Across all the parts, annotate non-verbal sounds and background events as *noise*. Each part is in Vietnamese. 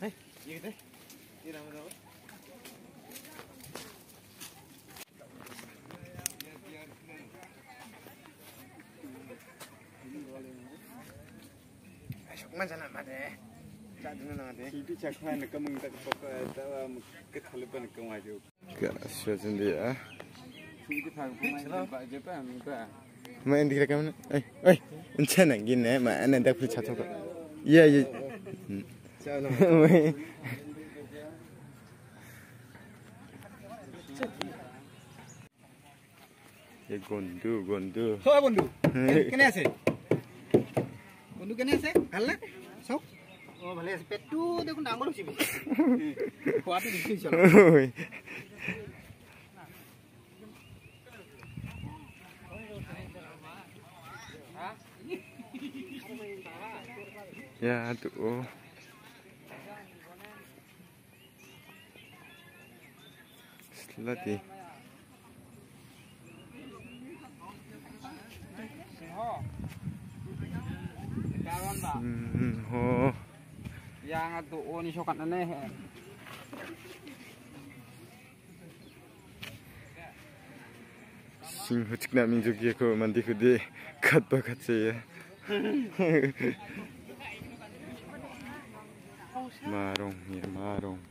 Hey, gì thế? Đi nào đâu? Mana nak mati? Tak dengar nak mati. Itu cakap nak kamu tak pakai tahu kethalipan kamu aja. Kasih dia. Itu faham kamu pak Jepang pak. Main di kamera. Eh, eh, encik nak gini, mak anak dah pergi cakap. Ya, ya. Chalo. ये গন্ধু গন্ধু হয় বন্ধু কেনে আছে বন্ধু কেনে আছে ভাল নে চাওক অঁ ভালে আছে পেটটো দেখোন ডাঙৰ হৈছে খোৱাটো দেখিছ Ya, aduh. Selati. Hmm, oh. yang atu oh ni sokat aneh Sing hucik nak minjuk dia ko mandi ko di kat bakat saya. *laughs* Marong, ya marong.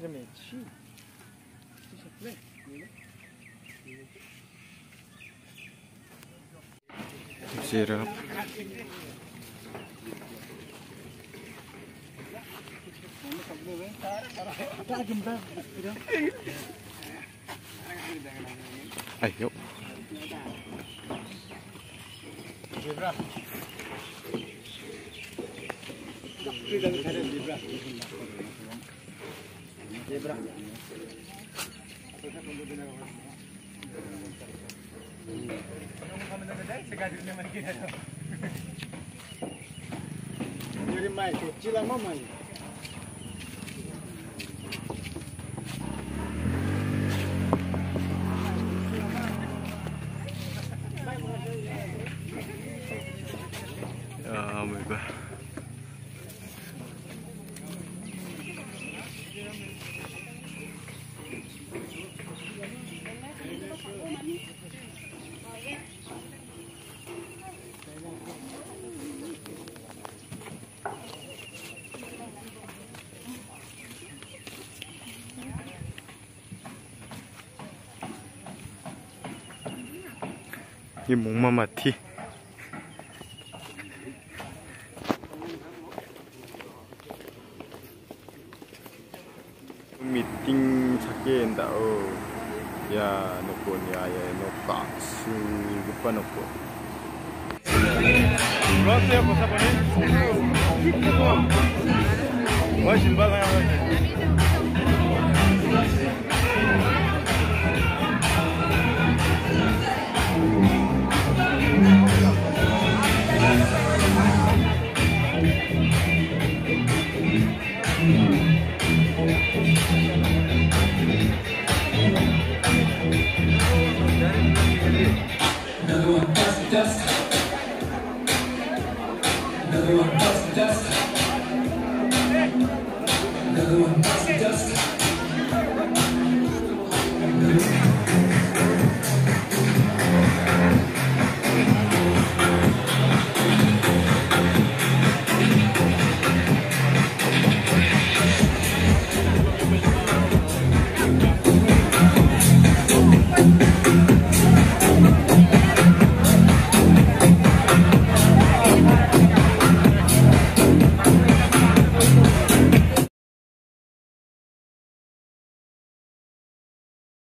Remeci. Si se plec, Sit up. Ayo. चिलामा माइ hi mùng mà mà thi meeting sakye nda o ya noko ni a ya no ka su gupa noko Gracias por estar con another one bites the.